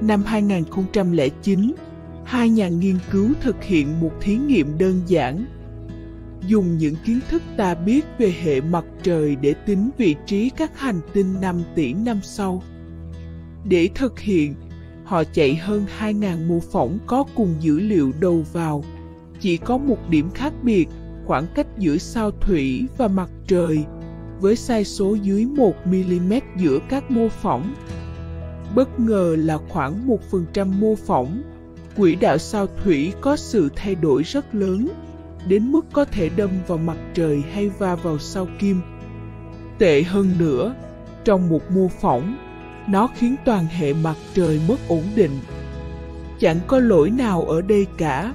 Năm 2009, hai nhà nghiên cứu thực hiện một thí nghiệm đơn giản. Dùng những kiến thức ta biết về hệ mặt trời để tính vị trí các hành tinh 5 tỷ năm sau. Để thực hiện, họ chạy hơn 2.000 mô phỏng có cùng dữ liệu đầu vào. Chỉ có một điểm khác biệt, khoảng cách giữa sao thủy và mặt trời, với sai số dưới 1mm giữa các mô phỏng. Bất ngờ là khoảng 1% mô phỏng, quỹ đạo sao thủy có sự thay đổi rất lớn, đến mức có thể đâm vào mặt trời hay va vào sao kim. Tệ hơn nữa, trong một mô phỏng, nó khiến toàn hệ mặt trời mất ổn định. Chẳng có lỗi nào ở đây cả.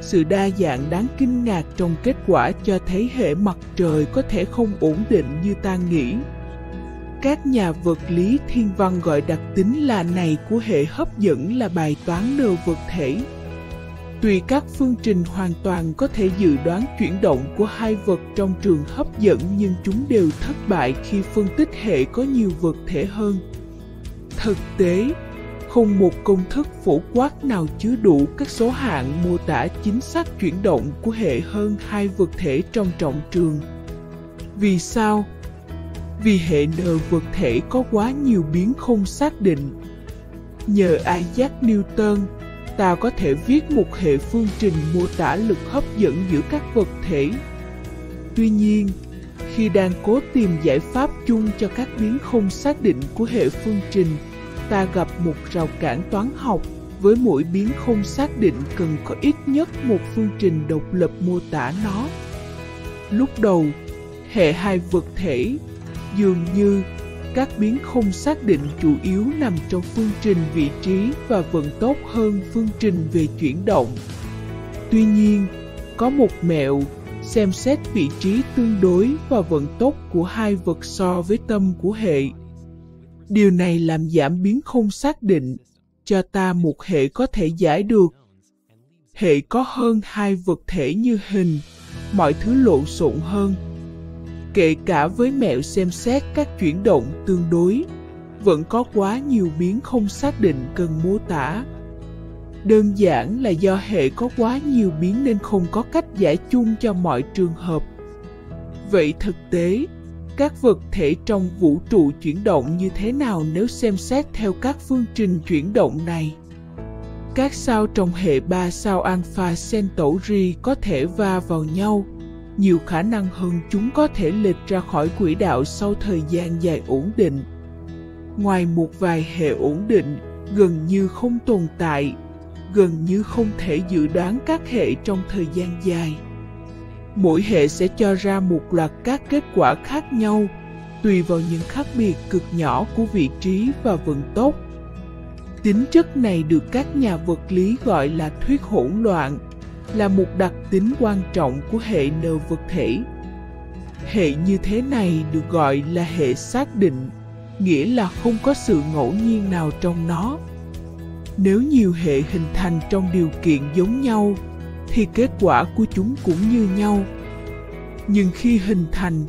Sự đa dạng đáng kinh ngạc trong kết quả cho thấy hệ mặt trời có thể không ổn định như ta nghĩ. Các nhà vật lý thiên văn gọi đặc tính là này của hệ hấp dẫn là bài toán nơ vật thể. Tuy các phương trình hoàn toàn có thể dự đoán chuyển động của hai vật trong trường hấp dẫn nhưng chúng đều thất bại khi phân tích hệ có nhiều vật thể hơn. Thực tế, không một công thức phổ quát nào chứa đủ các số hạng mô tả chính xác chuyển động của hệ hơn hai vật thể trong trọng trường. Vì sao? Vì hệ nờ vật thể có quá nhiều biến không xác định. Nhờ Isaac Newton, ta có thể viết một hệ phương trình mô tả lực hấp dẫn giữa các vật thể. Tuy nhiên, khi đang cố tìm giải pháp chung cho các biến không xác định của hệ phương trình, ta gặp một rào cản toán học với mỗi biến không xác định cần có ít nhất một phương trình độc lập mô tả nó. Lúc đầu, hệ hai vật thể, dường như các biến không xác định chủ yếu nằm trong phương trình vị trí và vận tốc hơn phương trình về chuyển động. Tuy nhiên, có một mẹo xem xét vị trí tương đối và vận tốc của hai vật so với tâm của hệ. Điều này làm giảm biến không xác định, cho ta một hệ có thể giải được. Hệ có hơn hai vật thể như hình, mọi thứ lộn xộn hơn. Kể cả với mẹo xem xét các chuyển động tương đối, vẫn có quá nhiều biến không xác định cần mô tả. Đơn giản là do hệ có quá nhiều biến nên không có cách giải chung cho mọi trường hợp. Vậy thực tế, các vật thể trong vũ trụ chuyển động như thế nào nếu xem xét theo các phương trình chuyển động này. Các sao trong hệ ba sao Alpha Centauri có thể va vào nhau, nhiều khả năng hơn chúng có thể lệch ra khỏi quỹ đạo sau thời gian dài ổn định. Ngoài một vài hệ ổn định, gần như không tồn tại, gần như không thể dự đoán các hệ trong thời gian dài. Mỗi hệ sẽ cho ra một loạt các kết quả khác nhau, tùy vào những khác biệt cực nhỏ của vị trí và vận tốc. Tính chất này được các nhà vật lý gọi là thuyết hỗn loạn, là một đặc tính quan trọng của hệ nờ vật thể. Hệ như thế này được gọi là hệ xác định, nghĩa là không có sự ngẫu nhiên nào trong nó. Nếu nhiều hệ hình thành trong điều kiện giống nhau, thì kết quả của chúng cũng như nhau. Nhưng khi hình thành,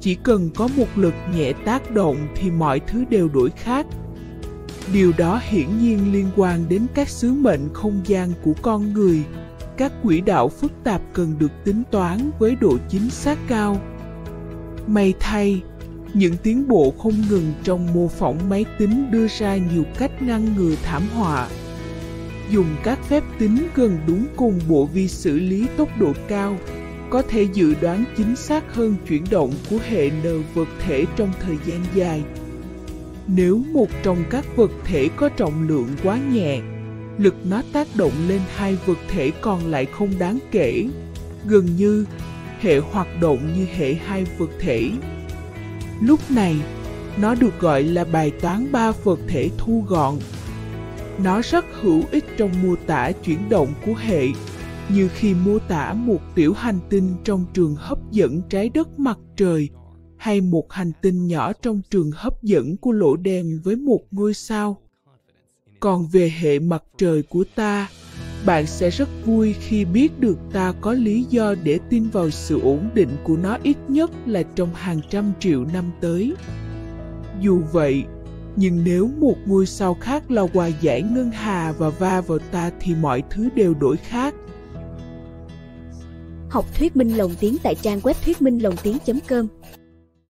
chỉ cần có một lực nhẹ tác động thì mọi thứ đều đổi khác. Điều đó hiển nhiên liên quan đến các sứ mệnh không gian của con người. Các quỹ đạo phức tạp cần được tính toán với độ chính xác cao. May thay, những tiến bộ không ngừng trong mô phỏng máy tính đưa ra nhiều cách ngăn ngừa thảm họa. Dùng các phép tính gần đúng cùng bộ vi xử lý tốc độ cao, có thể dự đoán chính xác hơn chuyển động của hệ n vật thể trong thời gian dài. Nếu một trong các vật thể có trọng lượng quá nhẹ, lực nó tác động lên hai vật thể còn lại không đáng kể, gần như hệ hoạt động như hệ hai vật thể. Lúc này, nó được gọi là bài toán ba vật thể thu gọn. Nó rất hữu ích trong mô tả chuyển động của hệ như khi mô tả một tiểu hành tinh trong trường hấp dẫn trái đất mặt trời hay một hành tinh nhỏ trong trường hấp dẫn của lỗ đen với một ngôi sao. Còn về hệ mặt trời của ta, bạn sẽ rất vui khi biết được ta có lý do để tin vào sự ổn định của nó ít nhất là trong hàng trăm triệu năm tới. Dù vậy, Nhưng nếu một ngôi sao khác là hòa giải ngân hà và va vào ta thì mọi thứ đều đổi khác. Học thuyết minh lồng tiếng tại trang web thuyết minh lồng tiếng.com